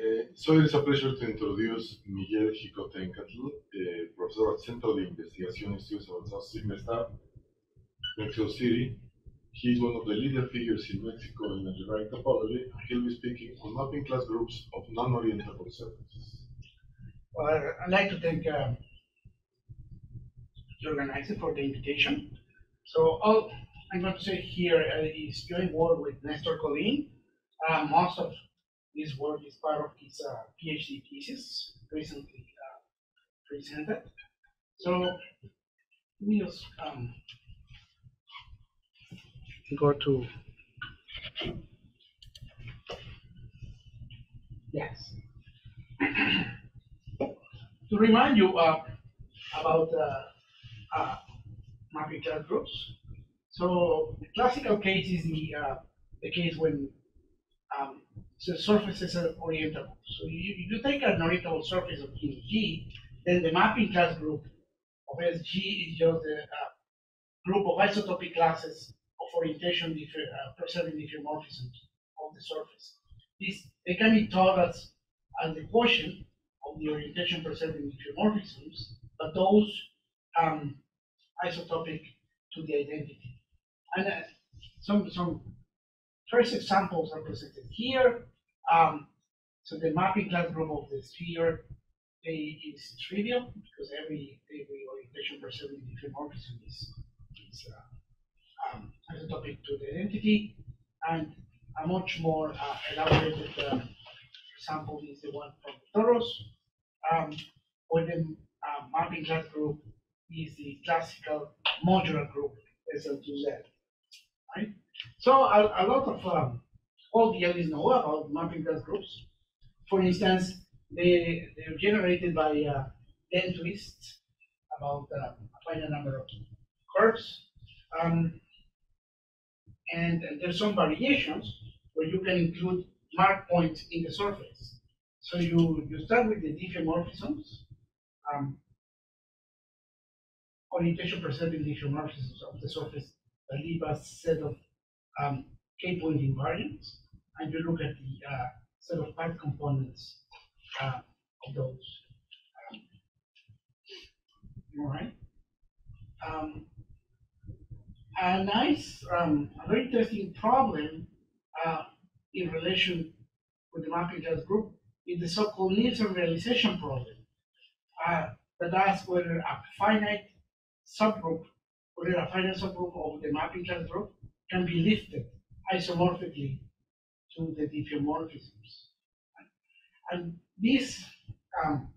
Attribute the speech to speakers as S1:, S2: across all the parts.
S1: Uh, so it is a pleasure to introduce Miguel Xicoténcatl, uh, professor at Centro de Investigación y Estudios Avanzados CINVESTAV, Mexico City. He is one of the leader figures in Mexico in algebraic topology. He'll be speaking on mapping class groups of non-orientable surfaces.
S2: Well, I'd like to thank um, the organizer for the invitation. So all I'm going to say here uh, is joint work with Nestor Colin. Uh, most of this work is part of his uh, PhD thesis recently uh, presented. So we just um, go to yes. to remind you uh, about uh, uh, mapping groups. So the classical case is the, uh, the case when um, the surfaces are orientable. So you, you take an orientable surface of G, then the mapping class group of SG is just the uh, group of isotopic classes of orientation differ, uh, preserving diffeomorphisms of the surface. This, they can be thought as, as the quotient of the orientation preserving diffeomorphisms, but those um, isotopic to the identity. And uh, some, some first examples are presented here. Um, so the mapping class group of the sphere is trivial because every, every orientation preserving diffeomorphism is, is uh, um, to the identity. And a much more uh, elaborated um, example is the one from torus, um, where the uh, mapping class group is the classical modular group SL2Z. Right? So a, a lot of um, all the others know about mapping class groups. For instance, they they're generated by uh, Dehn twists about uh, a finite number of curves. Um, and, and there's some variations where you can include mark points in the surface. So you, you start with the diffeomorphisms, um, orientation preserving diffeomorphisms of the surface that leave a set of um, k-point invariants, and you look at the uh, set of path components uh, of those. Um, all right. Um, a nice, um, a very interesting problem uh, in relation with the mapping class group is the so-called Nielsen realization problem uh, that asks whether a finite subgroup, whether a finite subgroup of the mapping class group can be lifted isomorphically to the diffeomorphisms. And this um,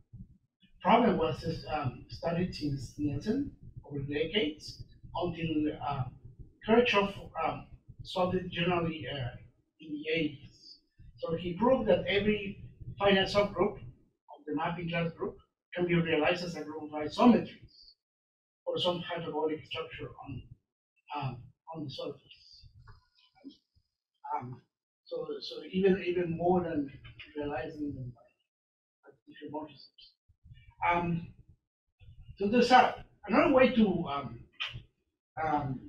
S2: problem was um, studied since Nielsen over decades until uh, Kerckhoff um, solved it generally uh, in the 80s. So he proved that every finite subgroup of the mapping class group can be realized as a group of isometries or some hyperbolic structure on um, on the surface. Um, so, so even even more than realizing them by diffeomorphisms. Um, so there's a, another way to um, um,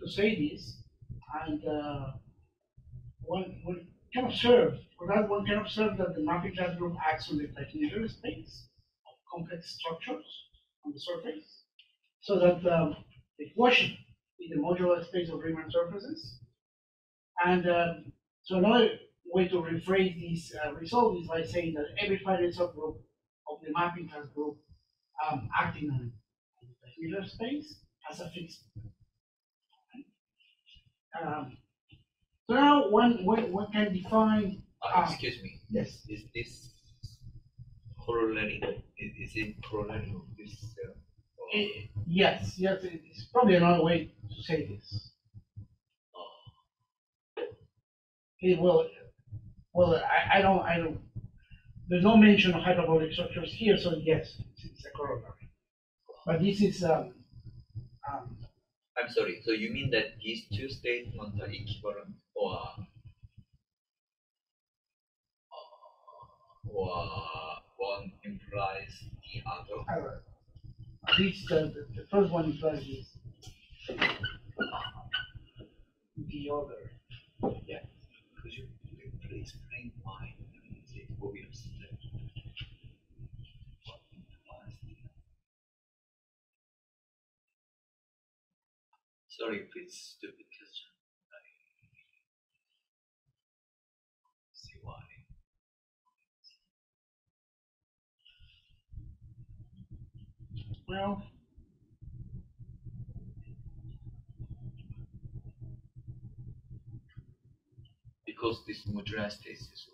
S2: to say this, and uh, one, one can observe, for that one can observe that the mapping class group acts on the Teichmüller space of complex structures on the surface, so that um, the quotient is the modular space of Riemann surfaces. And um, so another way to rephrase this uh, result is by saying that every finite subgroup of the mapping class group um, acting on, the Teichmüller space has a fixed. Um, so now one, one, one can define,
S3: Uh,
S2: Ah.
S3: excuse me,
S2: yes,
S3: is this corollary, is, is it corollary of this? Uh,
S2: eh, yes, yes, it's probably another way to say this.
S3: uh,
S2: Okay, well, well, I, I don't, I don't, there's no mention of hyperbolic structures here, so yes, it's, it's a corollary. But this is, um, um,
S3: I'm sorry, so you mean that these two statements are equivalent or or one implies the other?
S2: uh, at least uh, the, the first one implies. The other,
S3: Yeah. Could you, could you please explain why is it obvious. Sorry if it's stupid question. I see why.
S2: Well,
S3: Because this modular space is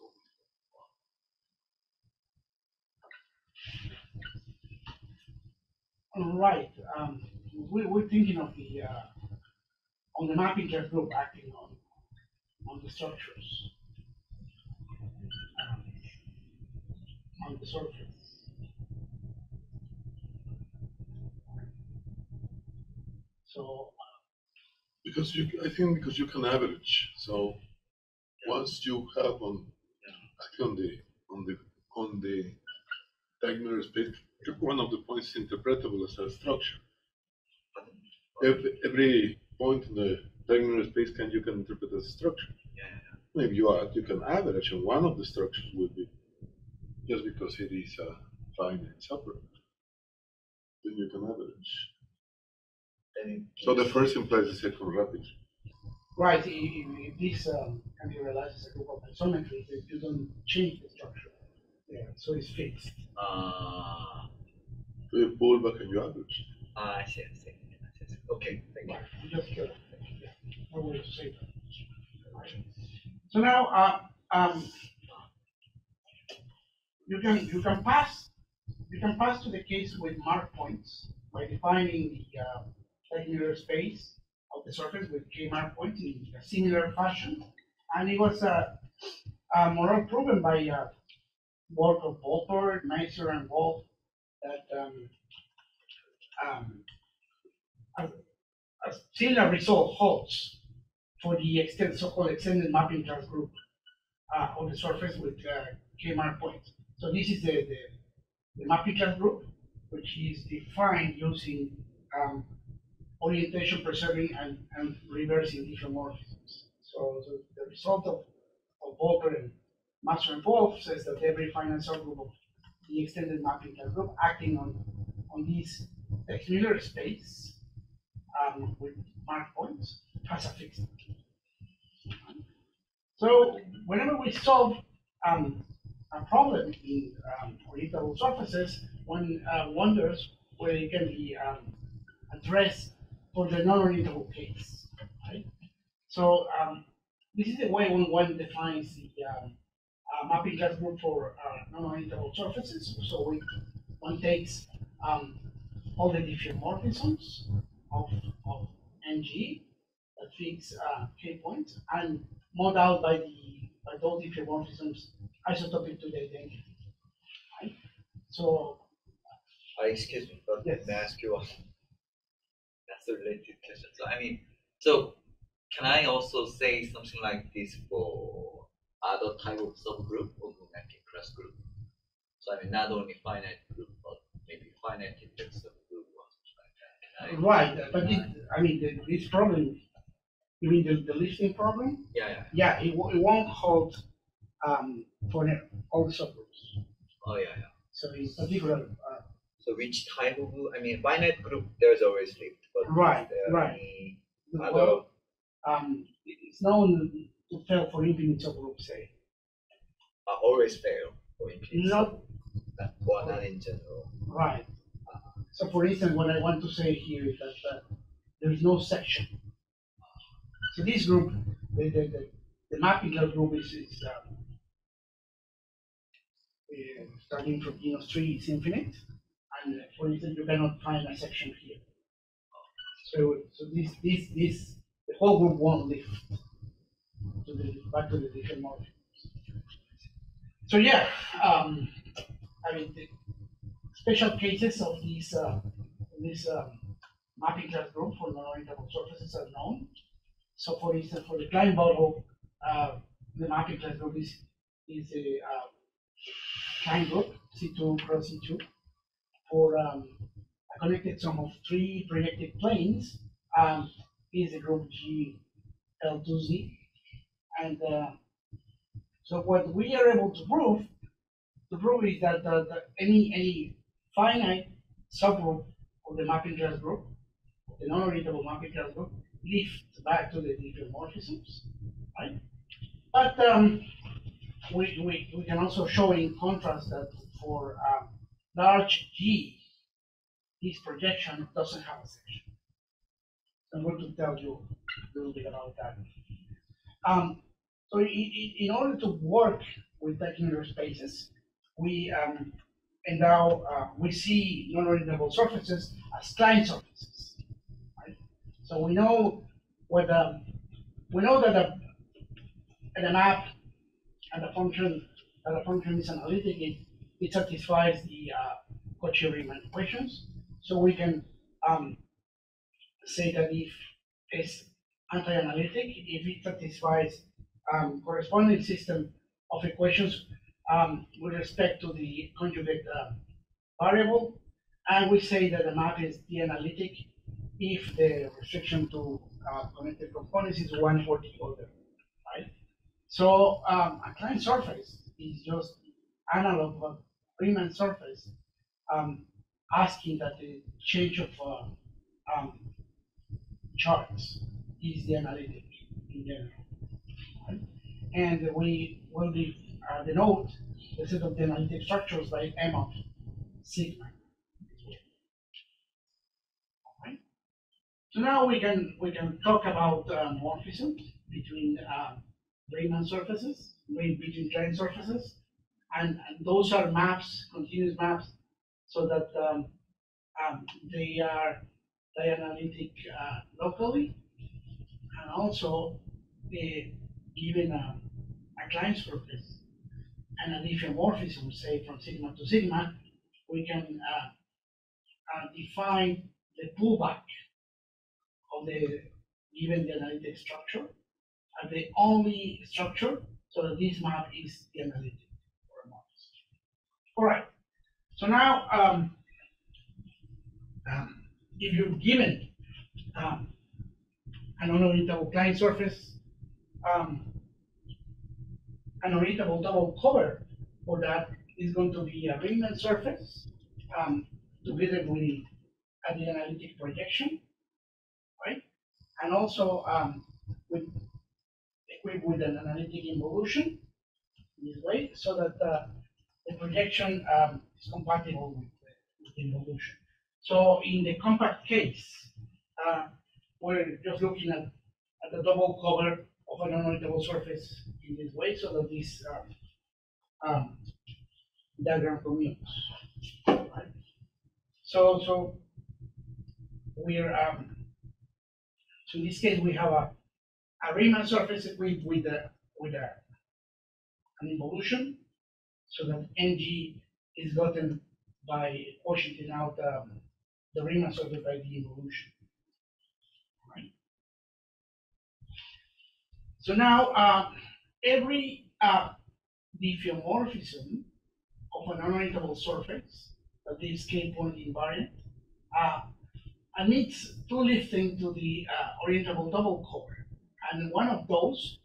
S3: always
S2: right, um, we, we're thinking of the, uh, on the mapping group acting on, on the structures. um, On the surface. So,
S1: Because you, I think because you can average, so once you have on, actually on the, on the, on the diagonal space, one of the points is interpretable as a structure. Every, every point in the diagonal space can, you can interpret as a structure.
S3: Yeah, yeah,
S1: Maybe you are, you can average, and one of the structures would be, just because it is a finite subgroup. Then you can average. So the first implies the second rapidly.
S2: right, i- i- if this, um, can be realized as a group of isometries, if you don't change the structure. Yeah, so it's fixed.
S3: Uh,
S1: So you pull back and you average.
S3: ah, I see, I see. I see. Okay, thank you.
S2: No to say that. So now, uh, um, you can, you can pass, you can pass to the case with mark points by defining the, uh, space of the surface with k mark points in a similar fashion. And it was, uh, uh, more proven by, uh, work of Bolford, Neisser, and Wolf that, um, um, a similar result holds for the extended, so-called extended mapping class group uh, of the surface with uh, K-mark points. So this is the, the, the mapping class group, which is defined using um, orientation preserving and, and reversing diffeomorphisms. So, so the result of, of Volcker and Master and Wolf says that every finite subgroup of the extended mapping class group acting on, on this Miller space um, with mark points has a fixed. So whenever we solve um, a problem in um, orientable surfaces, one uh, wonders whether it can be um, addressed for the non-orientable case. Right? So um, this is the way one, one defines the um, uh, mapping class group for uh, non-orientable surfaces. So we, one takes um, all the diffeomorphisms of, of NG that fix uh, K and modeled by the by those diffeomorphisms isotopic to the identity. Right? So
S3: Uh, excuse me, but
S2: Yes.
S3: may I ask you one? That's a related question. So I mean, so can I also say something like this for other type of subgroup of magnetic class group? So I mean, not only finite group, but maybe finite index subgroup or something like that. Can I-
S2: right, but it, I mean the, this problem, you mean the, the listing problem?
S3: Yeah, yeah.
S2: Yeah, it, it won't hold um, for all the subgroups.
S3: Oh, yeah, yeah.
S2: So in particular, uh,
S3: So which type of, I mean, finite group, there's always lift, but
S2: Right, right.
S3: any
S2: well,
S3: other,
S2: um, it's known to fail for infinite subgroups, say.
S3: uh, always fail for infinite
S2: Not
S3: subgroup, not- Well, not in general.
S2: Right. So for instance, what I want to say here is that uh, there is no section. So this group, the, the, the, the mapping group is, is um, uh, starting from genus three is infinite, and uh, for instance, you cannot find a section here. So, so this, this, this, the whole group won't lift to the, back to the different model. So yeah, um, I mean, the, special cases of these, uh, this um, mapping class group for non-orientable surfaces are known. So for instance, for the Klein bottle, uh, the mapping class group is, is a uh, Klein group, C2 cross C2, for um, a connected sum of three projective planes, um, is the group G L2Z. And uh, so what we are able to prove to prove is that the, the, any, any finite subgroup of the mapping class group, the non-orientable mapping class group, lift back to the diffeomorphisms, right? But um, we, we, we can also show in contrast that for um, large G, this projection doesn't have a section. I'm going to tell you a little bit about that. Um, so in, in, order to work with Teichmüller spaces, we um, and now uh, we see non-orientable surfaces as Klein surfaces. Right? So we know whether we know that the, the map and the function that the function is analytic, it, it satisfies the uh, Cauchy-Riemann equations. So we can um, say that if it's anti-analytic, if it satisfies um, corresponding system of equations um, with respect to the conjugate uh, variable, and we say that the map is dianalytic if the restriction to uh, connected components is one for the other, right? So um, a Klein surface is just analog of a Riemann surface, um, asking that the change of uh, um, charts is the analytic in general. Right? And we will be, uh, denote the set of the analytic structures by M of sigma. So now we can we can talk about uh, morphisms between uh, Riemann surfaces, between Klein surfaces, and, and, those are maps, continuous maps, so that um, um, they are dianalytic uh, locally, and also uh, given a, a Klein surface and a diffeomorphism, say from sigma to sigma, we can uh, uh, define the pullback of the given the analytic structure as the only structure so that this map is the analytic morphism. All right. So now, um, um, if you're given um, an unorientable Klein surface, um, an orientable double cover for that is going to be a Riemann surface um, together with the analytic projection, right? And also um, with equipped with an analytic involution in this way, so that uh, the projection um, is compatible with, with the involution. So in the compact case, uh, we're just looking at, at the double cover of an unorientable surface in this way, so that this um, um, diagram commutes. Right? So, so we're um, so in this case we have a, a Riemann surface equipped with a with a an involution, so that ng is gotten by quotienting out um, the Riemann surface by the involution. Right. So now uh, every uh, diffeomorphism of an unorientable surface that is k-point invariant uh, admits two lifting to the uh, orientable double cover. And one of those,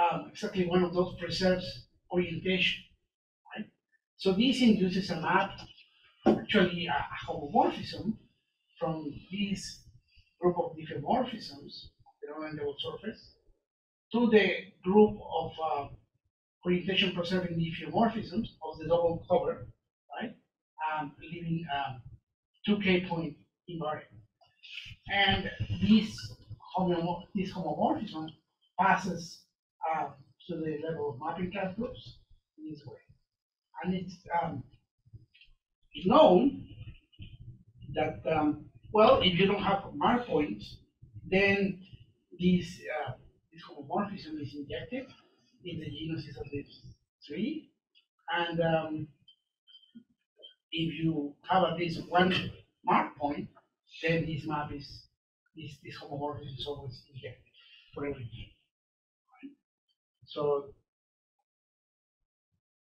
S2: um, exactly one of those preserves orientation. Right? So this induces a map, actually a, a homomorphism from this group of diffeomorphisms, the orientable surface, to the group of uh, orientation preserving diffeomorphisms of the double cover, right? Um, leaving um, 2k point invariant. And this, this homomorphism passes uh, to the level of mapping class groups in this way. And it's, um, known that, um, well, if you don't have mark points, then this, uh, homomorphism is injected in the genesis of this tree. And um, if you have at least one mark point, then this map is, this, this homomorphism is always injected for every gene. Right? So,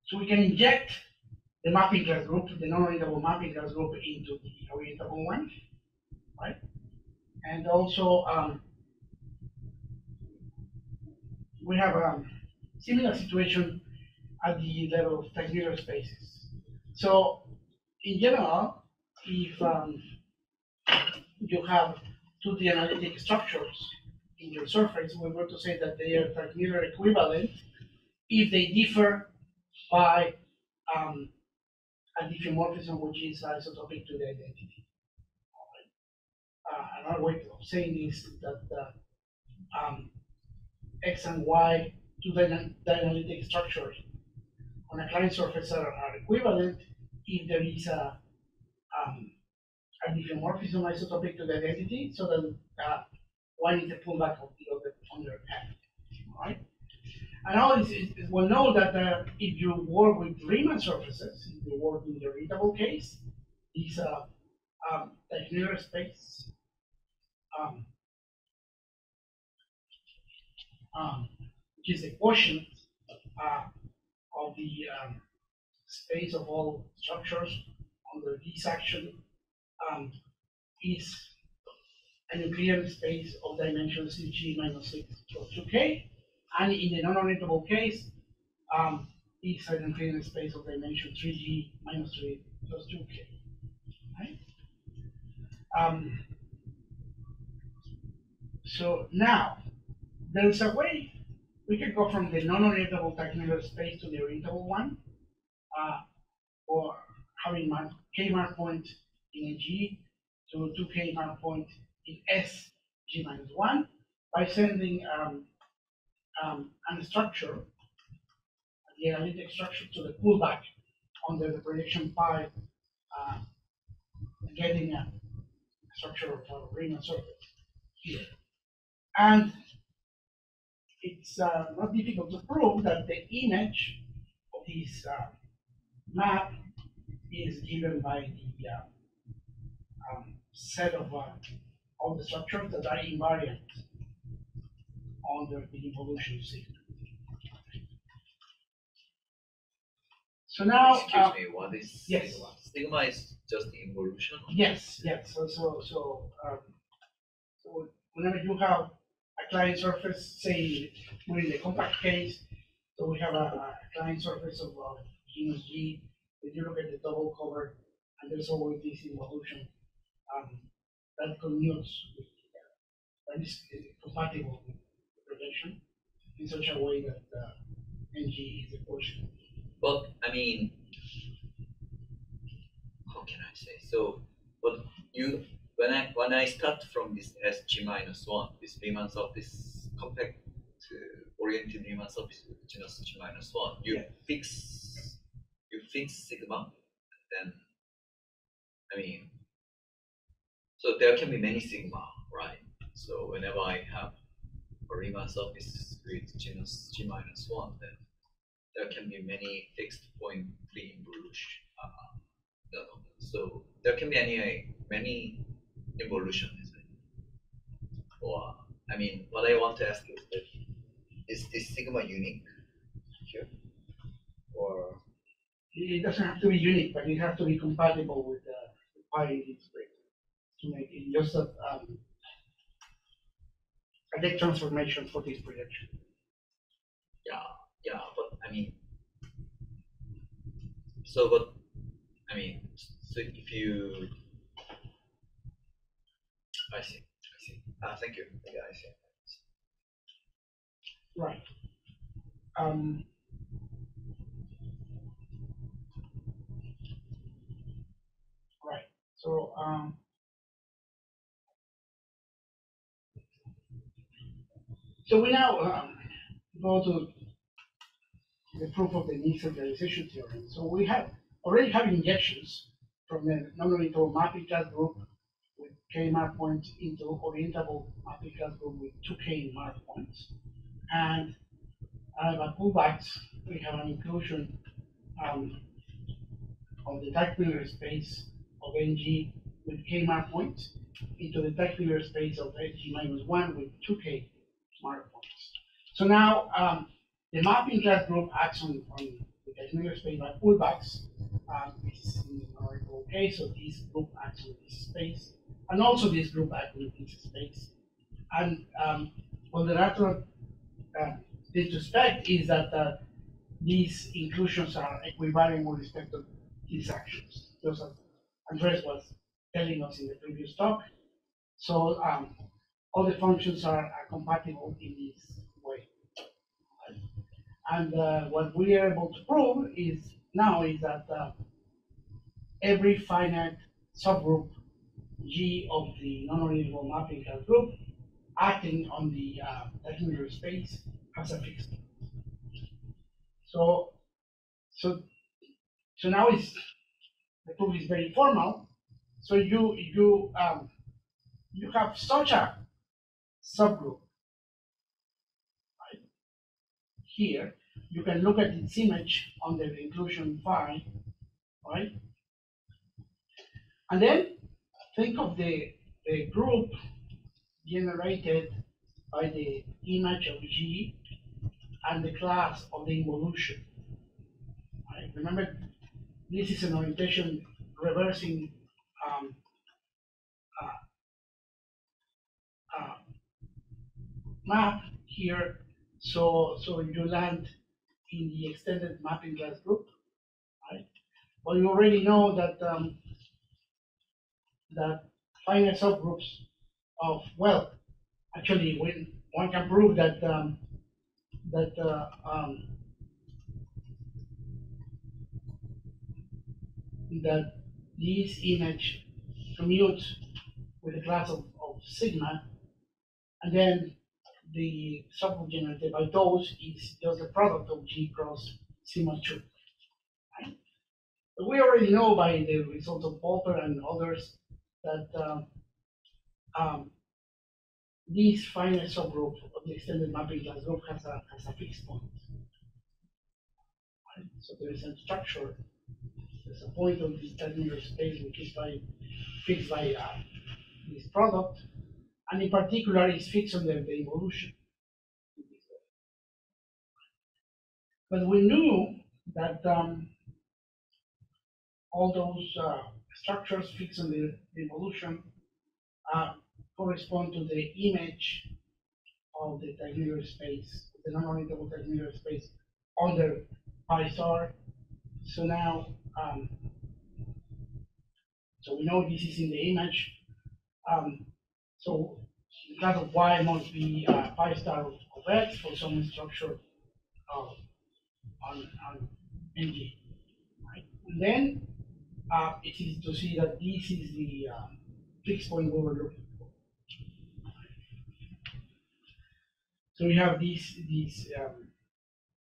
S2: so we can inject the mapping class group, the non-orientable mapping class group into the orientable one, right? And also, um, we have a similar situation at the level of Teichmüller spaces. So in general, if um, you have two dianalytic structures in your surface, we're going to say that they are Teichmüller equivalent if they differ by um, a diffeomorphism which is isotopic to the identity. Uh, another way of saying is that uh, um, X and Y two dyna- dianalytic structures on a Klein surface are, are equivalent if there is a, um, a diffeomorphism isotopic to the identity, so that uh, one is a pullback of the other on their path, right? And now it's, it's well known that uh, if you work with Riemann surfaces, if you work in the irritable case, these uh, um, space um, um, which is a quotient uh, of the um, space of all structures under this action um, is an Euclidean space of dimension CG minus 6 plus 2k, and in the non-orientable case, um, it's an Euclidean space of dimension 3g minus 3 plus 2k. Right? Um, so now, there's a way we can go from the non-orientable Teichmüller space to the orientable one, uh, or having k mark point in G to 2k mark point in S G minus 1 by sending um, um, a structure, the analytic structure, to the pullback under the projection pi, uh, getting a structure of a Riemann surface here. And it's uh, not difficult to prove that the image of this uh, map is given by the uh, um, set of uh, all the structures that are invariant under the involution sigma. So now,
S3: Excuse
S2: uh,
S3: me, what is
S2: yes.
S3: sigma? Sigma is just the involution.
S2: yes, yes, so, so, so, um, so whenever you have Klein surface, say, in the compact case, so we have a, a Klein surface of uh, G, if you look at the double cover, and there's always this involution, um, that commutes with, uh, that is compatible with the projection in such a way that, uh, NG is a quotient.
S3: But I mean, how can I say? So, but you when I when I start from this SG minus one, this Riemann surface compact to oriented Riemann surface with genus G minus one, you
S2: Yeah.
S3: fix you fix sigma, then I mean, so there can be many sigma, right? So whenever I have a Riemann surface with genus G minus one, then there can be many fixed point free involution. Uh, no, no. So there can be any uh, many involution, is it? Or I mean, what I want to ask is that is this sigma unique here, or
S2: It doesn't have to be unique, but it has to be compatible with the the pi in to make it just a, um, a deck transformation for this projection.
S3: yeah, yeah, but I mean, so but I mean, so if you, I see, I see. Ah, thank you. Yeah, I see.
S2: Right. Um, right. So, um, so we now um, go to the proof of the Nielsen realization theorem. So we have already have injections from the non-orientable mapping class group k mark points into orientable class group with two k mark points. And uh, by pullbacks, we have an inclusion um, of the Teichmüller space of NG with k mark points into the Teichmüller space of NG minus one with two k mark points. So now um, the mapping class group acts on, on the Teichmüller space by pullbacks. Um, is in the case, so this group acts on this space, and also this group this space. And um, well, the natural uh, expect is that uh, these inclusions are equivalent with respect to these actions. Those are, Andres was telling us in the previous talk. So um, all the functions are, are compatible in this way. And uh, what we are able to prove is now is that uh, every finite subgroup G of the non-orientable mapping group acting on the uh, space has a fixed. So, so, so now it's the proof is very formal. So you you um, you have such a subgroup right here. You can look at its image on the inclusion phi, right? And then think of the, the group generated by the image of G and the class of the involution. Right? Remember, this is an orientation reversing um, uh, uh, map here. So, so you land in the extended mapping class group, right? Well, you already know that um, that finite subgroups of well, actually, when one can prove that um, that uh, um, that this image commutes with the class of, of sigma, and then the subgroup generated by those is just the product of G cross sigma 2. Right? But we already know by the results of Popper and others that um, um, this finite subgroup of the extended mapping class group has a, has a fixed point. Right? So there is a structure, there's a point of this terminal space which is by, fixed by uh, this product, and in particular is fixed on the, the involution. But we knew that um, all those uh, structures fixed on the, involution uh, correspond to the image of the Teichmüller space, the non-orientable Teichmüller space under pi. So now, um, so we know this is in the image. Um, so the class of y must be uh, pi star of, of x for some structure uh, on, on NG. Right? And then uh, it is to see that this is the uh, fixed point we were looking for. So we have this this um,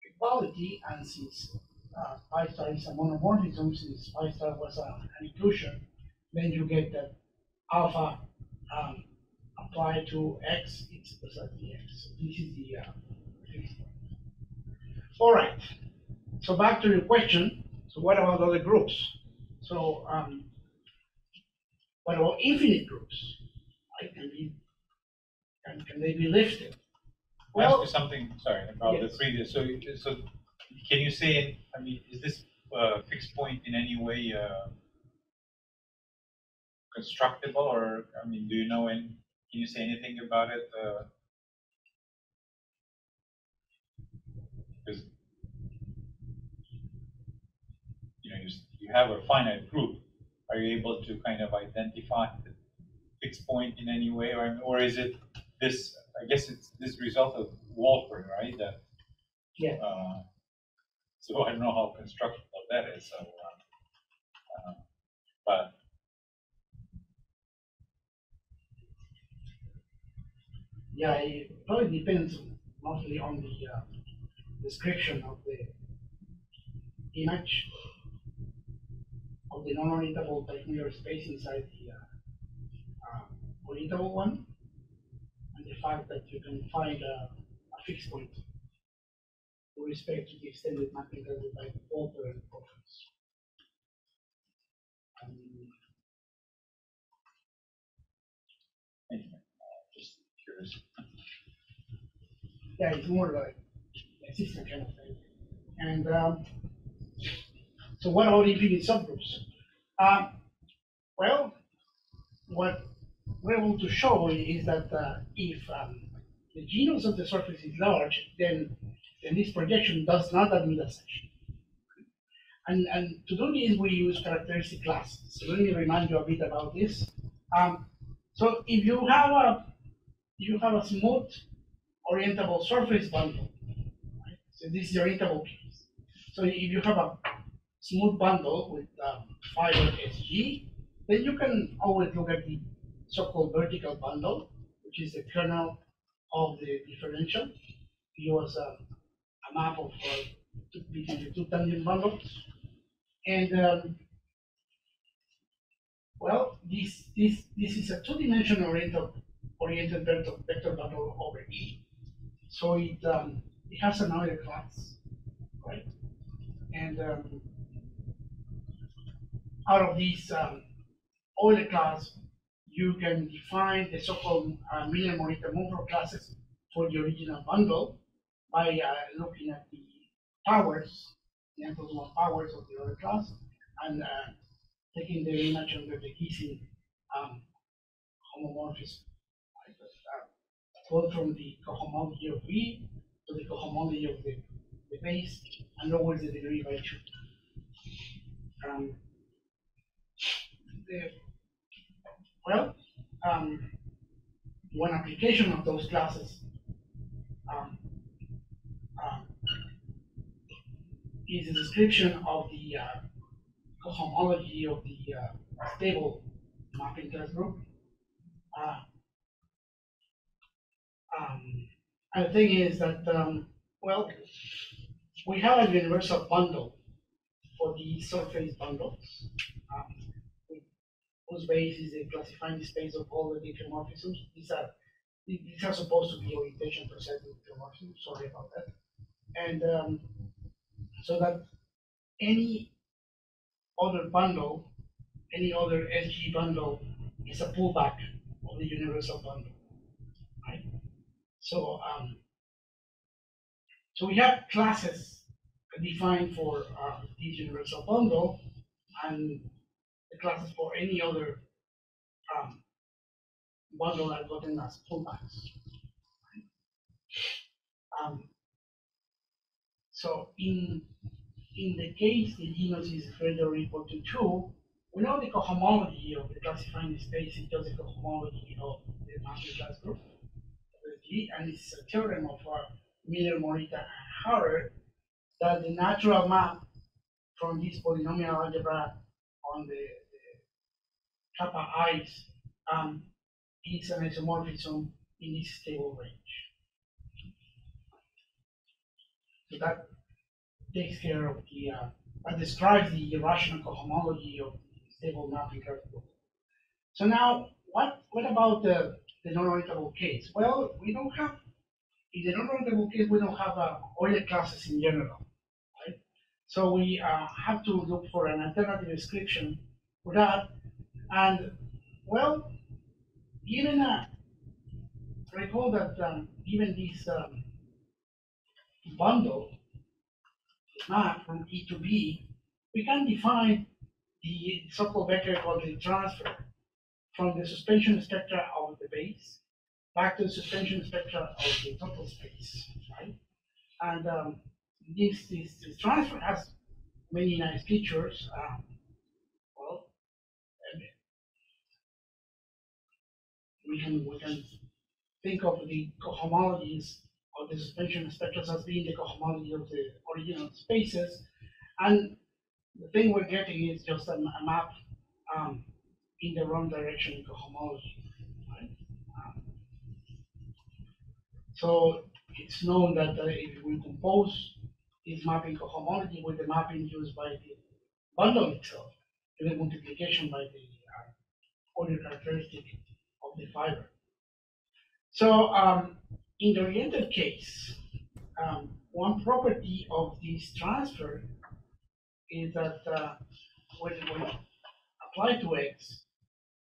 S2: equality, and since uh, pi star is a monomorphism, since pi star was a, an inclusion, then you get that alpha um, applied to x, it's precisely x. So this is the uh, fixed point. All right. So back to your question. So what about other groups? So um, what about infinite groups? Right? Can, be, can, can they be lifted?
S4: Well, ask something, sorry, about
S2: Yes.
S4: the previous, so, so can you say, I mean, is this, uh, fixed point in any way, uh, constructible, or, I mean, do you know, and can you say anything about it, uh? Because, you know, you, have a finite group, are you able to kind of identify the fixed point in any way, or, or is it this, I guess it's this result of Walter, right, that
S2: yeah.
S4: uh, so I don't know how constructible that is, so, um, uh, but,
S2: Yeah, it probably depends mostly on the uh, description of the image of the non-orientable Teichmüller space inside the uh, uh, orientable one, and the fact that you can find a, a fixed point with respect to the extended mapping that we like Walter and. Um,
S4: anyway, just curious.
S2: Yeah, it's more like a system kind of thing. And um, so what about infinite subgroups? Um, well, what we're able to show is that uh, if um, the genus of the surface is large, then and this projection does not admit a section. And, and to do this, we use characteristic classes. So let me remind you a bit about this. Um, so if you have a you have a smooth orientable surface bundle, right? so this is your orientable case. So if you have a smooth bundle with um, SG, then you can always look at the so-called vertical bundle, which is the kernel of the differential. Give us a, a map of uh, two, between the two tangent bundles. And um, well, this this this is a two-dimensional oriented oriented vector, vector bundle over E. So it um, it has another class, right? And um, out of this um, Euler class, you can define the so-called uh, Miller-Morita-Mumford classes for the original bundle by uh, looking at the powers, the n plus one powers of the other class, and uh, taking the image under the Gysin um, homomorphism. Uh, from the cohomology of V to the cohomology of the, the base, and always the degree by two. Um, well, um, one application of those classes um, um, is a description of the uh, cohomology of the uh, stable mapping class group. Uh, um, and the thing is that, um, well, we have a universal bundle for the surface bundles, um, whose base is a classifying space of all the diffeomorphisms. These are these are supposed to be orientation percent diffeomorphisms. Sorry about that. And um, so that any other bundle, any other SG bundle is a pullback of the universal bundle, right? So, um, so we have classes defined for uh, this universal bundle and the classes for any other um, bundle are gotten as pullbacks. Um, so in in the case the genus is greater or equal to two, we know the cohomology of the classifying space is just the cohomology of the master class group, and it's a theorem of Miller, Morita, and Howard that the natural map from this polynomial algebra on the, the kappa i's um, is an isomorphism in this stable range. So that takes care of the, uh, that describes the irrational cohomology of the stable mapping curve. So now, what, what about the, the non-orientable case? Well, we don't have, in the non-orientable case, we don't have uh, Euler classes in general? So we uh, have to look for an alternative description for that. And, well, given a, recall that um, given this um, bundle map from E to B, we can define the so-called vector quality transfer from the suspension spectra of the base back to the suspension spectra of the total space, right? And um, this, this, transfer has many nice features. Um, well, we can we can think of the cohomologies of the suspension spectra as being the cohomology of the original spaces, and the thing we're getting is just a, a map um, in the wrong direction cohomology. Um, so it's known that uh, if we compose this mapping cohomology with the mapping used by the bundle itself, the multiplication by the uh, Euler characteristic of the fiber. So um, in the oriented case, um, one property of this transfer is that uh, when, we apply to x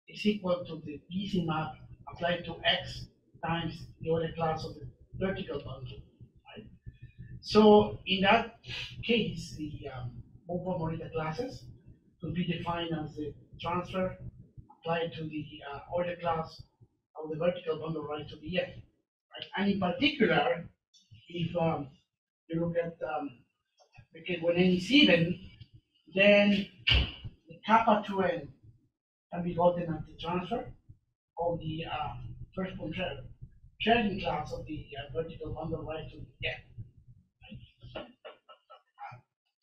S2: is equal to the Gysin map applied to x times the other class of the vertical bundle. So in that case, the um, Mumford Morita classes could be defined as the transfer applied to the uh, Euler class of the vertical bundle right to the end. Right? And in particular, if um, you look at, um, because when n is even, then the kappa two n can be gotten at the transfer of the, uh, first control, sharing class of the uh, vertical bundle right to the n.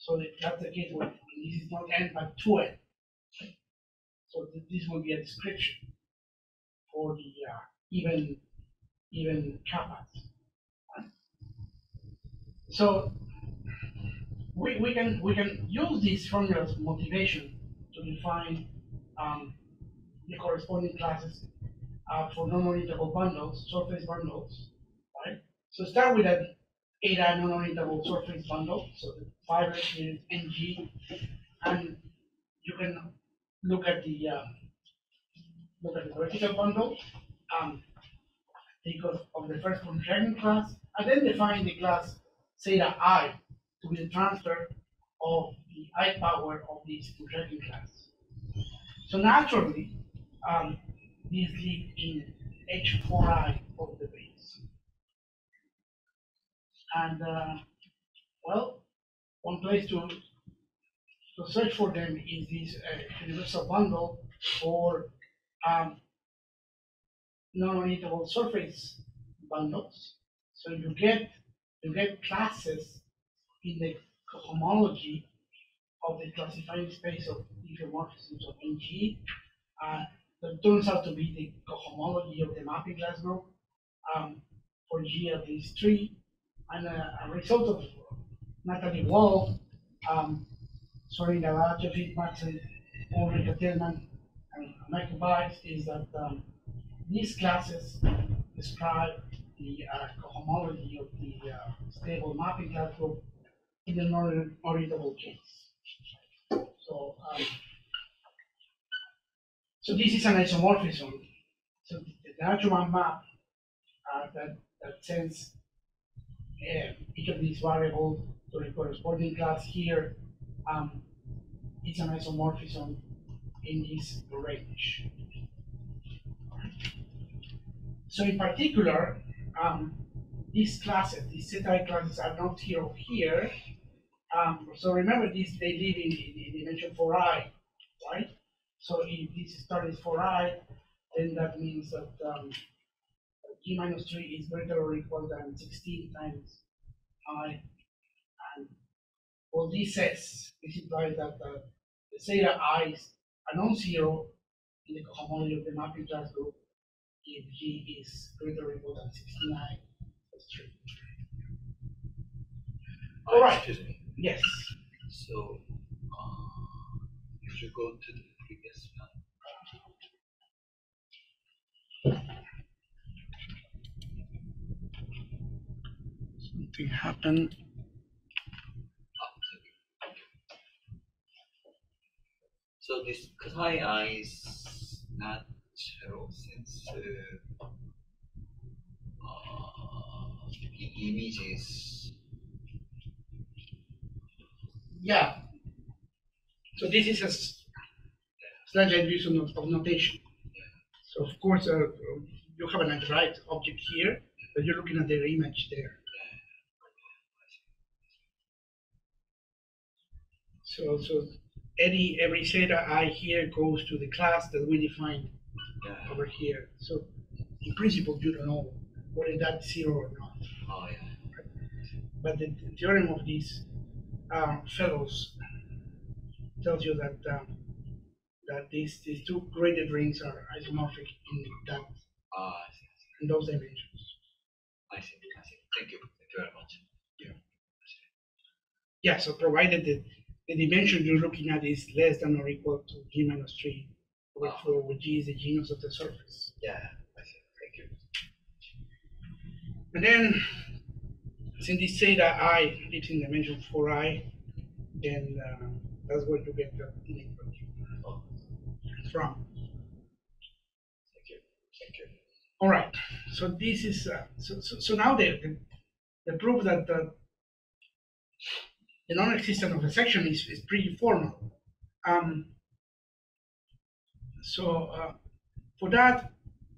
S2: So if that's the case, when this is not n but two n. So th- this will be a description for the uh, even even kappas. So we, we can we can use these formulas motivation to define um, the corresponding classes uh, for non-orientable bundles, surface bundles, right? So start with an eta non-orientable surface bundle, so fiber is ng, and you can look at the uh, look at the vertical bundle, um, think of, of the first Pontryagin class, and then define the class zeta i to be the transfer of the i power of this Pontryagin class. So naturally, um, these live in H4i of the base. And, uh, well, one place to, to search for them is this uh, universal bundle for um, non-orientable surface bundles. So you get you get classes in the homology of the classifying space of diffeomorphisms of NG. Uh, that turns out to be the cohomology of the mapping class group um, for G of these three. And uh, a result of Natalie um, Søren Galatius, Max, and Ulrike Tillmann, and Weiss is that um, these classes describe the uh, cohomology of the uh, stable mapping class in the non-orientable case. So, um, so this is an isomorphism. So the natural map uh, that, that sends uh, each of these variables to the corresponding class here um, an isomorphism in this range. So in particular, um, these classes, these zeta classes are not here here. Um, so remember these, they live in, in, in dimension 4i, right? So if this star is 4i, then that means that um, g minus 3 is greater or equal than 16 times i. And what this says, this implies that uh, the zeta i's are non-zero in the cohomology of the mapping class group if g is greater or equal than 69 plus 3. All right.
S3: Excuse me.
S2: Yes.
S3: So, uh, if you go to the previous one.
S2: Something happened.
S3: So this Katai eye is not zero since uh, uh, the image is
S2: Yeah. So this is a s- slightly use of of notation. So of course, uh, you have an right object here, but you're looking at the image there. So, so any, every theta i here goes to the class that we defined
S3: yeah.
S2: over here. So in principle, you don't know whether that's zero or not.
S3: Oh yeah.
S2: But the the theorem of these um, fellows tells you that um, that these these two graded rings are isomorphic in that
S3: Ah, I see.
S2: in those dimensions.
S3: I see. I see. Thank you. Thank you very much.
S2: Yeah. Yeah, so provided that the dimension you're looking at is less than or equal to g minus three, over
S3: Ah.
S2: four, where g is the genus of the surface.
S3: Yeah, I see. Thank you.
S2: And then, since this zeta i lives in dimension four i, then uh, that's where you get the inequality
S3: Oh,
S2: from.
S3: thank you. Thank you.
S2: All right, so this is, uh, so, so, so now the, the, the proof that the, the non-existence of a section is, is pretty formal. Um, so, uh, for that,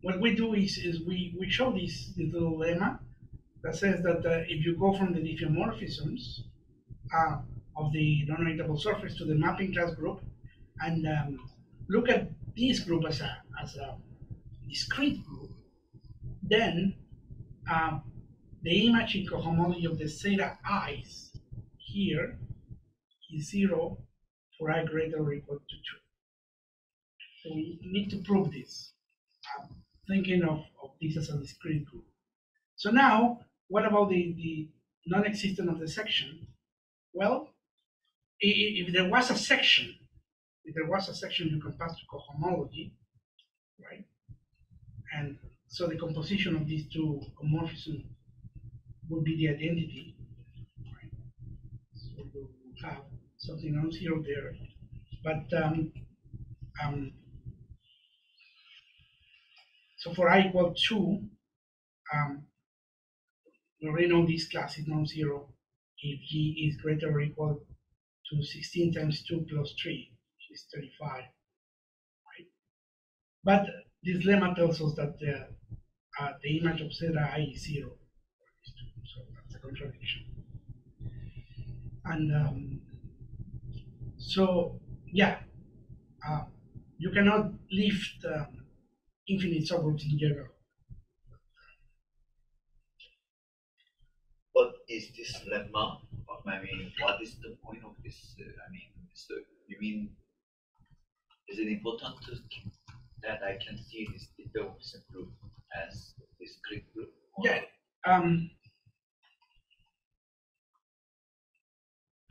S2: what we do is, is we, we show this, this little lemma that says that uh, if you go from the diffeomorphisms uh, of the non-orientable surface to the mapping class group and um, look at this group as a, as a discrete group, then um, the image in cohomology of the zeta i's here is zero for i greater or equal to two. So we need to prove this, um, thinking of, of this as a discrete group. So now, what about the, the non-existence of the section? Well, if there was a section, if there was a section you can pass to cohomology, right? And so the composition of these two homomorphisms would be the identity, have something non-zero there, but um, um, so for i equal two, um, we already know this class is non-zero if g is greater or equal to 16 times 2 plus 3, which is 35. Right? But this lemma tells us that the, uh, the image of zeta i is 0. So that's a contradiction. And um, so, yeah, uh, you cannot lift um, infinite subgroups in general.
S3: What is this lemma? I mean, what is the point of this? Uh, I mean, so you mean, is it important to that I can see this diffeomorphism group as discrete group?
S2: Yeah. Um,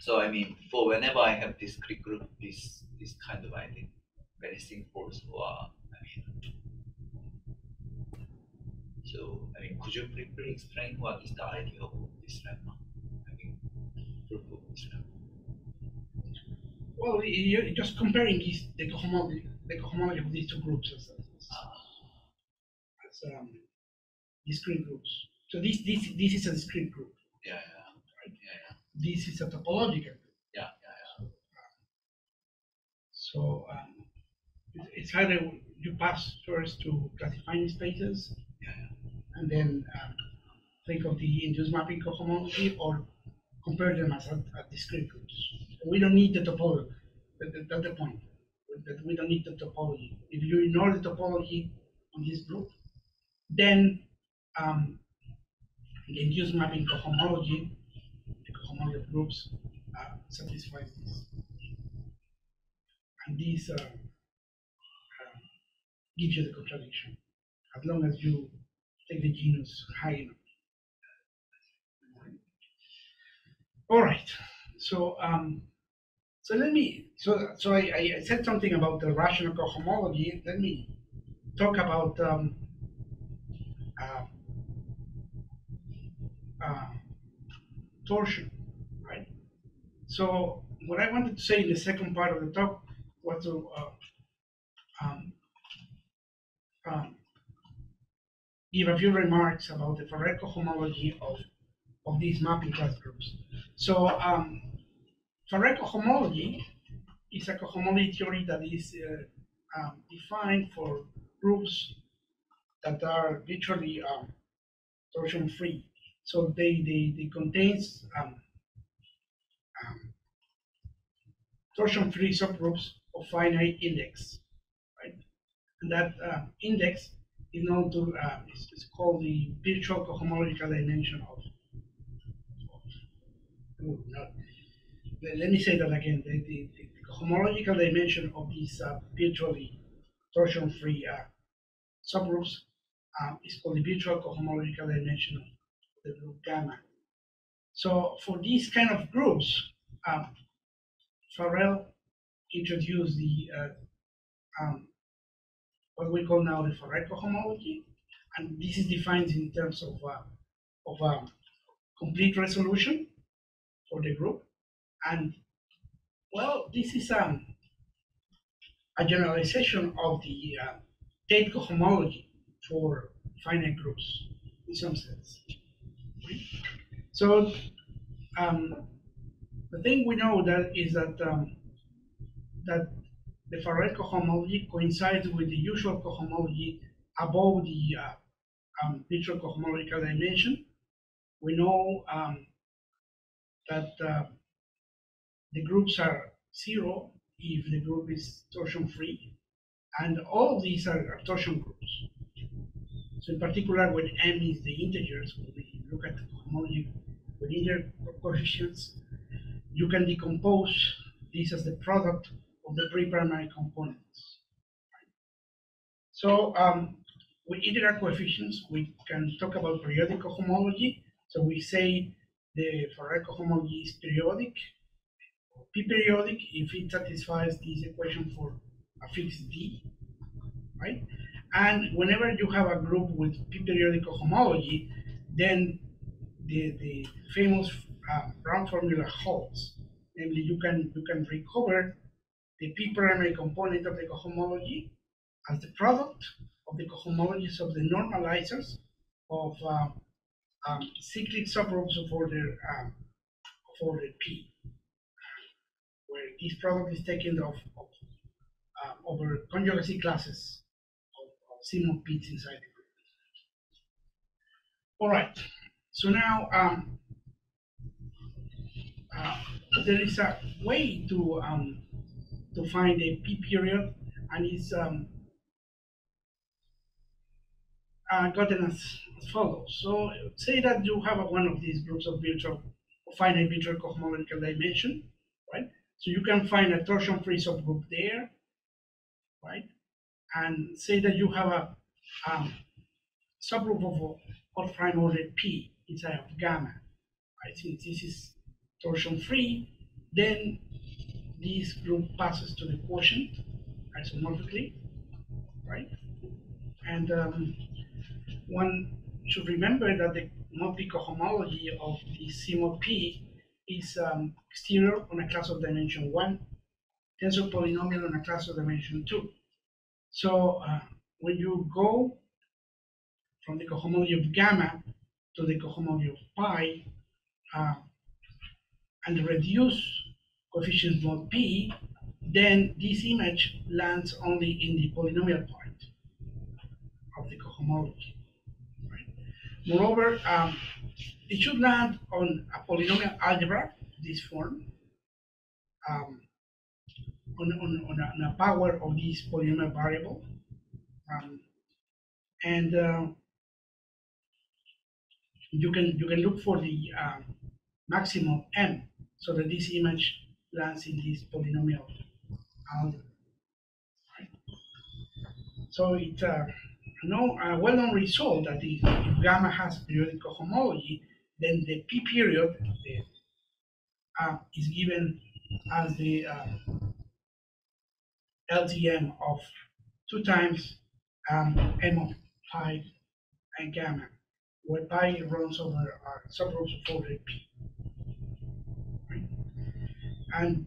S3: So I mean, for whenever I have discrete group, this this kind of I think vanishing force or I mean. So I mean, could you briefly explain what is the idea of this lemma? I mean, proof of this lemma.
S2: well, you- you're just comparing these, the cohomology, the cohomology of these two groups as, as,
S3: Ah,
S2: as um, discrete groups. So this, this, this is a discrete group.
S3: yeah,
S2: This is a topological group.
S3: yeah, yeah,
S2: So um, it- it's either you pass first to classifying spaces,
S3: yeah, yeah.
S2: and then um, think of the induced mapping cohomology, or compare them as a, a discrete groups. We don't need the topology. That, that- that's the point. That we don't need the topology. If you ignore the topology on this group, then um, the induced mapping cohomology, cohomology groups, uh, satisfies this. And this uh, uh, gives you the contradiction, as long as you take the genus high enough. All right, so um, so let me so so I, I said something about the rational cohomology. Let me talk about um, uh, uh, torsion? So what I wanted to say in the second part of the talk was to uh, um, um, give a few remarks about the Farrell cohomology of, of these mapping class groups. So um, cohomology is a cohomology theory that is uh, um, defined for groups that are virtually um, torsion free. So they, they, they contains um, um, torsion free subgroups of finite index, right? And that uh, index is known to, uh, is, called the virtual cohomological dimension of, of oh, no. Let, me say that again, the, the, the cohomological dimension of these uh, virtually torsion-free uh, subgroups um, is called the virtual cohomological dimension of the group gamma. So for these kind of groups, um, Farrell introduced the uh, um, what we call now the Farrell cohomology, and this is defined in terms of uh, of um, complete resolution for the group, and well, this is um, a generalization of the uh, Tate cohomology for finite groups in some sense. So um, the thing we know that is that um, that the Farrell cohomology coincides with the usual cohomology above the uh, um, cohomological dimension, we know um, that uh, the groups are zero if the group is torsion free, and all these are, are torsion groups. So in particular, when m is the integers, when we look at the homology with integer coefficients, you can decompose this as the product of the p-primary components. So um, with integral coefficients, we can talk about periodic cohomology. So we say the Farrell cohomology is periodic, or p-periodic if it satisfies this equation for a fixed d, right? And whenever you have a group with p-periodic cohomology, then the, the famous uh, Brown formula holds. Namely, you can you can recover the p-primary component of the cohomology as the product of the cohomologies of the normalizers of uh, um, cyclic subgroups of order um, of order p, where this product is taken of, of uh, over conjugacy classes of, of pits inside the group. All right, so now um, there is a way to um, to find a p period, and it's um, uh, gotten as, as follows. So say that you have a, one of these groups of virtual finite virtual cohomological dimension, right? So you can find a torsion-free subgroup there, right? And say that you have a um, subgroup of of prime order P inside of gamma, right? Since this is torsion-free, then this group passes to the quotient isomorphically, right? And um, one should remember that the multi homology of the CMOP is um, exterior on a class of dimension 1, tensor polynomial on a class of dimension 2. So uh, when you go from the cohomology of gamma to the cohomology of pi, uh, and reduce coefficient mod p, then this image lands only in the polynomial part of the cohomology. Moreover, um, it should land on a polynomial algebra, this form, um, on, on, on, a, on, a, power of this polynomial variable. Um, and uh, you can you can look for the uh, maximum m so that this image lands in this polynomial algebra. So it's uh, no, a well-known result that if, if, gamma has periodic cohomology, then the p period the, uh, is given as the uh, LCM of two times um, m of pi and gamma, where pi runs over our subgroups of order p. And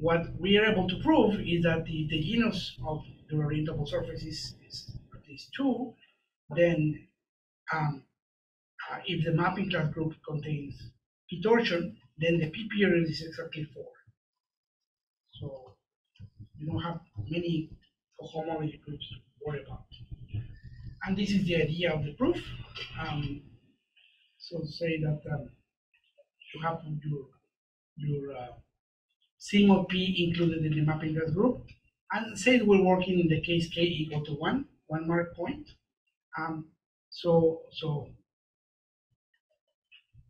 S2: what we are able to prove is that the, the genus of the orientable surface is, is at least two, then um, uh, if the mapping class group contains p torsion, then the p period is exactly four. So you don't have many cohomology groups to worry about. And this is the idea of the proof. Um, so say that um, you have your your uh, CMOP P included in the mapping class group, and say we're working in the case k equal to one, one mark point. Um, so so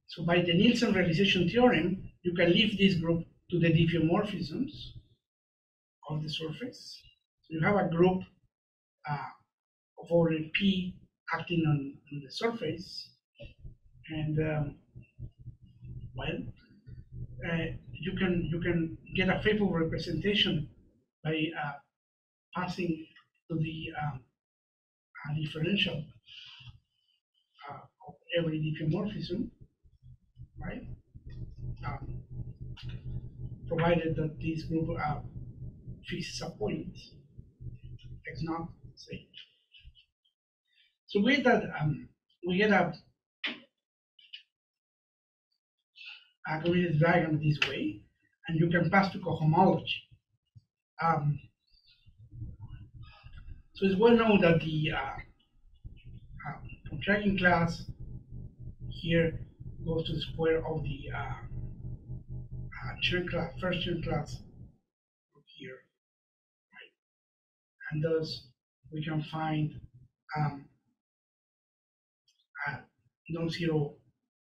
S2: so by the Nielsen realization theorem, you can leave this group to the diffeomorphisms of the surface. So you have a group uh, of order P acting on, on the surface, and um, well, you can you can get a favorable representation by uh, passing to the um, uh, differential uh, of every diffeomorphism, right? Um, provided that this group uh, fixes a point, x not say. So get that um, we get a a coordinate diagram this way, and you can pass to cohomology. Um, so it's well known that the uh, uh, Pontryagin class here goes to the square of the uh, uh, class, first Chern class here, right? And thus we can find um, a non-zero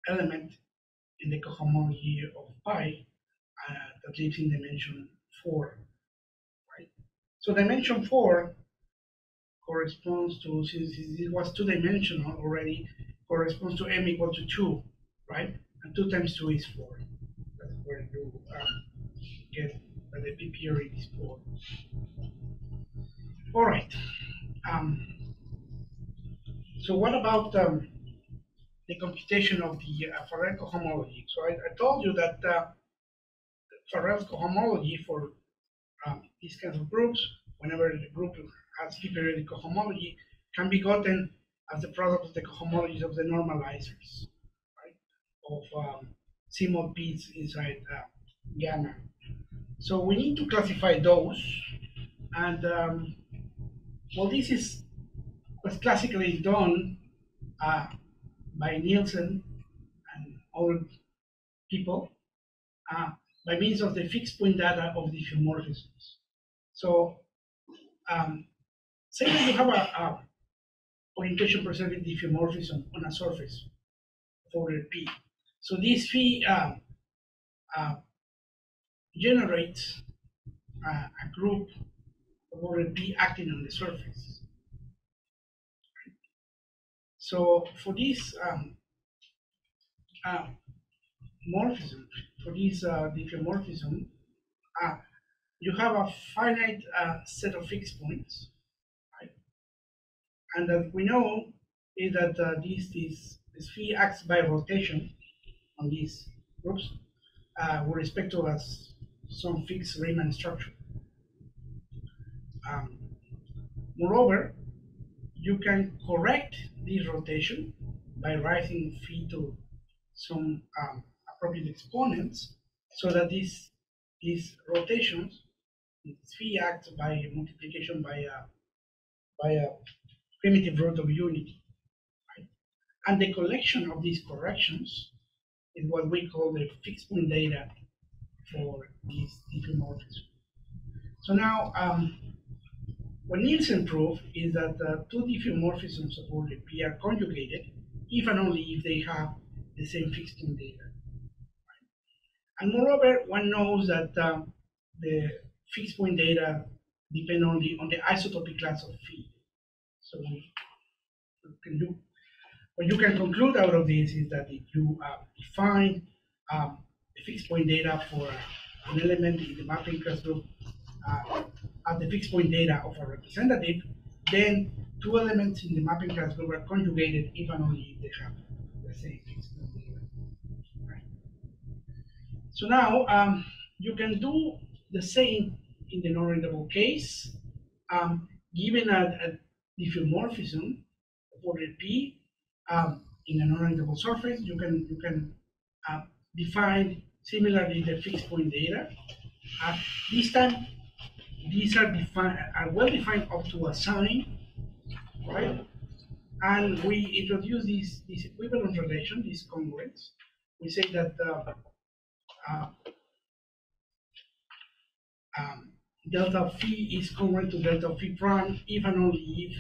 S2: element in the cohomology of pi uh, that lives in dimension four, right? So dimension four corresponds to, since it was two-dimensional already, corresponds to m equal to two, right? And two times two is four. That's where you um, get that the p is four. All right. Um, so what about um, the computation of the uh, cohomology? So I, I told you that uh, cohomology for um, these kinds of groups, whenever the group has p-periodic cohomology, can be gotten as the product of the cohomologies of the normalizers, right? Of um, inside uh, gamma. So we need to classify those, and um, well, this is was classically done uh, by Nielsen and other people uh, by means of the fixed point data of diffeomorphisms. So, um, say that you have a, a orientation preserving diffeomorphism on a surface for a P. So this phi uh, uh, generates uh, a group of P acting on the surface. So for this um, uh, morphism, for this uh, diffeomorphism, uh, you have a finite uh, set of fixed points, right? And that we know is that uh, this, this, this phi acts by rotation on these groups uh, with respect to us some fixed Riemann structure. Um, moreover, you can correct this rotation by writing phi to some um, appropriate exponents so that these these rotations phi acts by multiplication by a by a primitive root of unity right? and the collection of these corrections is what we call the fixed point data for these diffeomorphisms so now um, what Nielsen proved is that uh, two diffeomorphisms of order P are conjugated if and only if they have the same fixed point data. And moreover, one knows that um, the fixed point data depend only on the isotopic class of phi. So can what you can conclude out of this is that if you uh, define um, the fixed point data for an element in the mapping class group uh, as the fixed point data of a representative, then two elements in the mapping class group are conjugated if and only if they have the same fixed point data. Right. So now um, you can do the same in the non-orientable case, um, given a, a diffeomorphism for the P um, in a non-orientable surface, you can you can uh, define similarly the fixed point data. Uh, this time these are defined are well defined up to a sign, right? And we introduce this this equivalence relation, this congruence. We say that uh, uh, um, delta phi is congruent to delta phi prime if and only if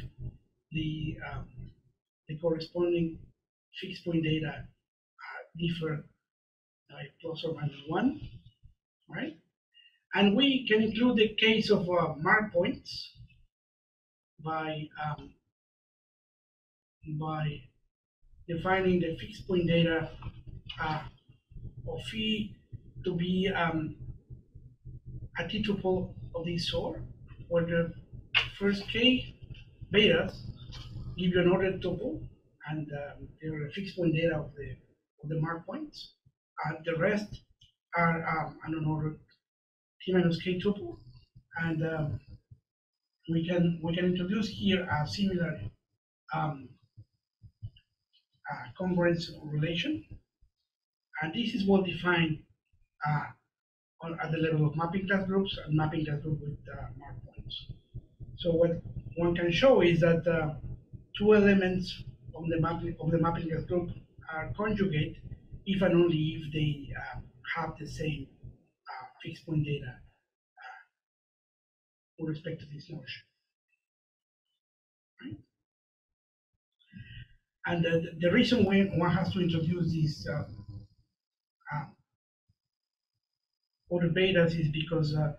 S2: the um, the corresponding fixed point data uh, differ by plus or minus one, right? And we can include the case of uh, mark points by um, by defining the fixed point data uh, of phi to be um, a t-tuple of this sort, where the first k betas give you an ordered tuple, and um, they're a fixed point data of the of the mark points, and the rest are um, an unordered minus k tuple, and um, we can we can introduce here a similar um, uh, congruence relation, and this is well defined uh, on, at the level of mapping class groups and mapping class group with uh, mark points. So what one can show is that uh, two elements of the mapping of the mapping class group are conjugate if and only if they uh, have the same uh, fixed point data uh, with respect to this notion. Right? And the, the reason why one has to introduce these uh, uh, other betas is because, uh,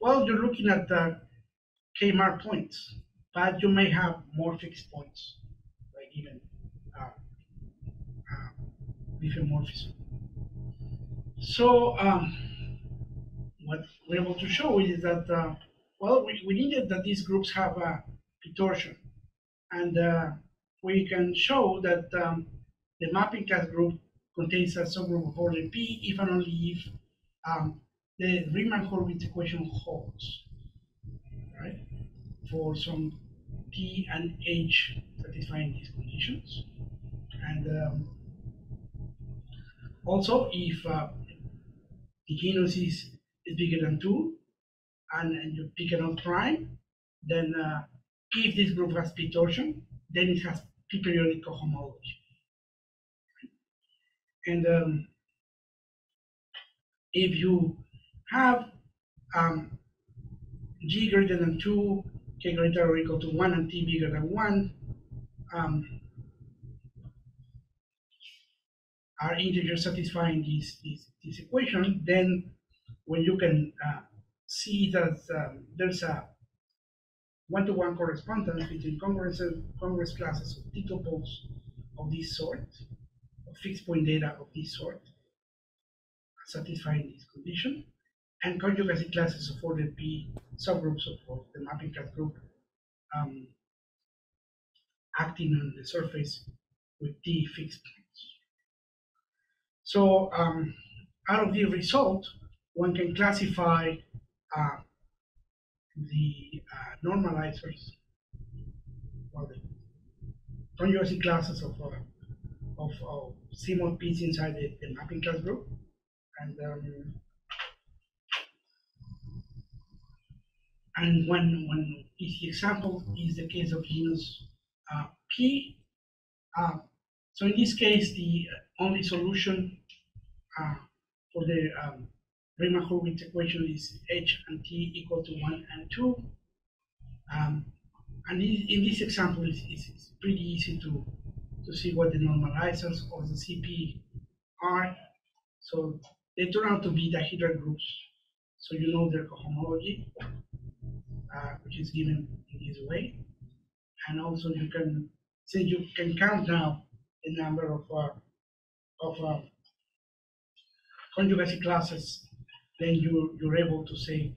S2: well, you're looking at the Kmart points, but you may have more fixed points, like even uh, uh, diffeomorphism. So um, what we're able to show is that, uh, well, we, we needed that these groups have a distortion. And uh, we can show that um, the mapping class group contains a subgroup of order P if and only if um, the Riemann-Hurwitz equation holds, right? For some T and H satisfying these conditions. And um, also if uh, the genus is, is bigger than two and, and you pick an odd prime, then uh, if this group has p torsion, then it has p-periodic cohomology. And um, if you have um, g greater than 2, k greater or equal to 1, and t bigger than 1, um, are integers satisfying this, this, this equation, then when you can uh, see that um, there's a one-to-one correspondence between congruence, congruence classes of tuples of this sort, of fixed point data of this sort, satisfying this condition, and conjugacy classes of order P subgroups of, of the mapping class group um, acting on the surface with T fixed points. So um, out of the result, one can classify uh, the uh, normalizers or the conjugacy classes of, uh, of, of CMOD inside the, the mapping class group. And um, and one one easy example is the case of genus uh, P. Uh, so in this case, the only solution uh, for the um, Riemann-Hurwitz equation is h and t equal to 1 and 2. Um, and in, this example, it's, it's, pretty easy to, to see what the normalizers of the CP are. So they turn out to be dihedral groups. So you know their cohomology, uh, which is given in this way. And also you can say you can count now the number of, uh, of uh, conjugacy classes then you, you're able to say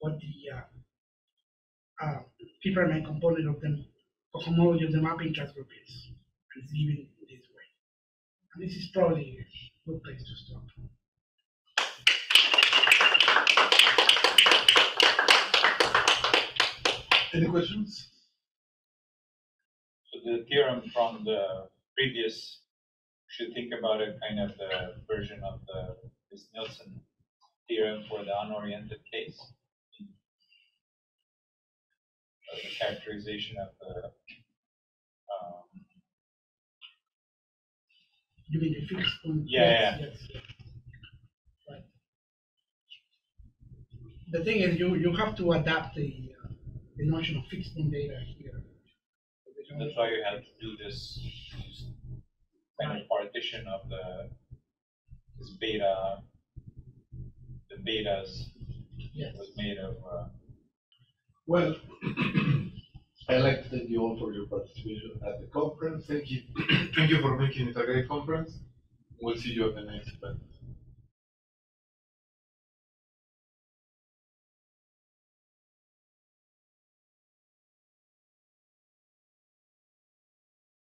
S2: what the uh, uh, p-prime component of the homology of the mapping class group is. And it's given in this way. And this is probably a good place to stop.
S1: Any questions?
S4: So the theorem from the previous, should think about it kind of the version of the this Nielsen theorem for the unoriented case. Uh, the characterization of the um,
S2: You mean the fixed point?
S4: Yeah,
S2: Yes, yes. Right. The thing is, you, you have to adapt the, uh, the notion of fixed point data here.
S4: that's why you have to do this kind of partition of the this beta the betas
S2: Yes.
S4: was made of uh,
S1: Well, I'd like to thank you all for your participation at the conference. Thank you. Thank you for making it a great conference. We'll see you at the next event.